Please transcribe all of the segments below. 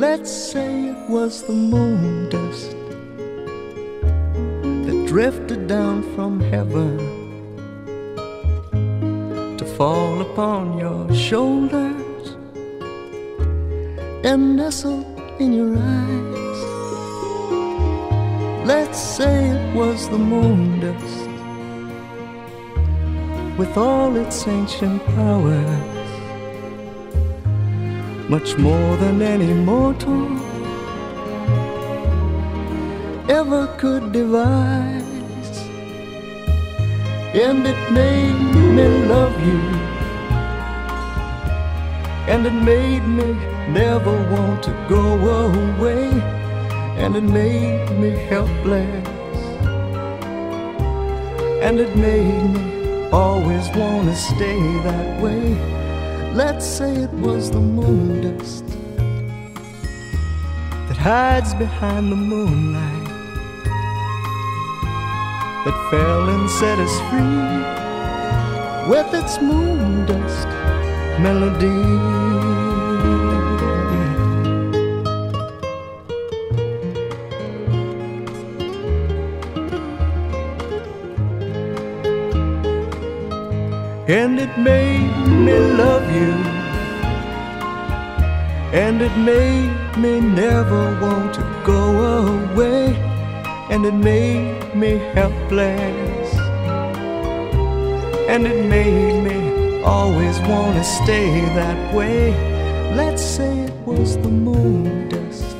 Let's say it was the moon dust that drifted down from heaven to fall upon your shoulders and nestle in your eyes. Let's say it was the moon dust with all its ancient powers much more than any mortal ever could devise. And it made me love you, and it made me never want to go away, and it made me helpless, and it made me always want to stay that way. Let's say it was the moon dust that hides behind the moonlight that fell and set us free with its moon dust melody. And it made me love you, and it made me never want to go away, and it made me helpless, and it made me always want to stay that way. Let's say it was the moon dust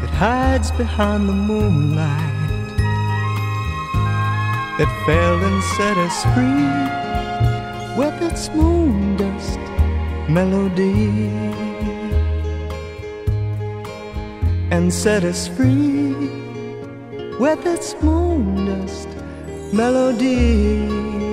that hides behind the moonlight that fell and set us free with its moon dust melody and set us free with its moon dust melody.